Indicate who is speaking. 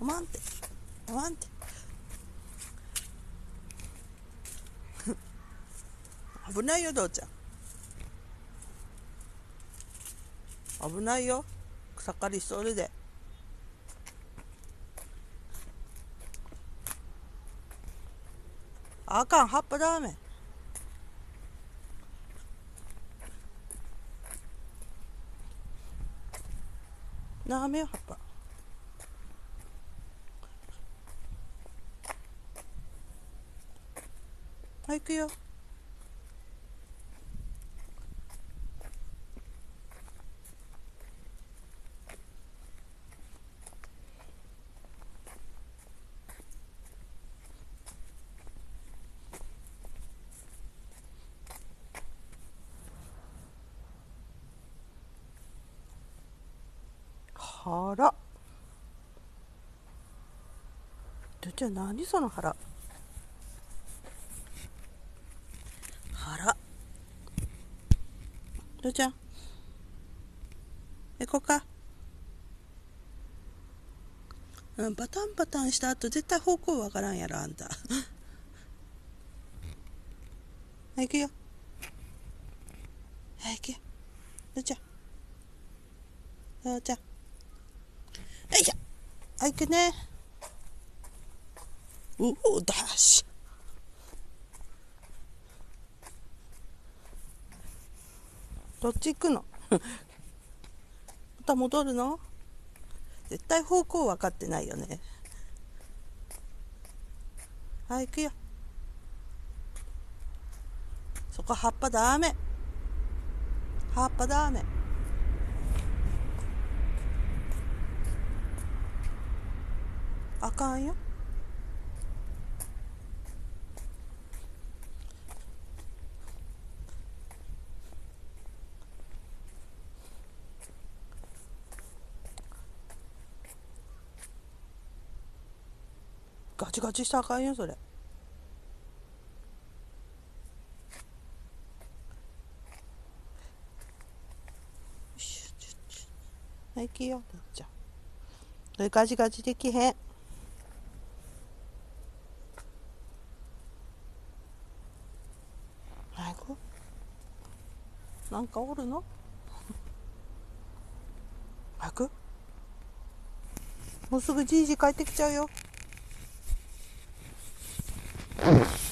Speaker 1: おまんっておまんって危ないよどうちゃん危ないよ草刈りしとるであかん葉っぱダメダメよ葉っぱはい行くよ。腹。どちゃ何その腹？どちゃ？ん行こうか。うんパタンパタンした後絶対方向わからんやろあんた。はい行くよ。はい行くよ。どちゃ？んどちゃ？んよいしょ。はい行くね。うおダッシュ。どっち行くの？また戻るの？絶対方向分かってないよね。はい行くよ。そこ葉っぱダメ。葉っぱダメ。あかんよ。ガチガチしたらあかんよそれ。よしちょちょはいきよじゃそれガチガチできへん。早くなんかおるの？早く？もうすぐじいじ帰ってきちゃうよ。Oof.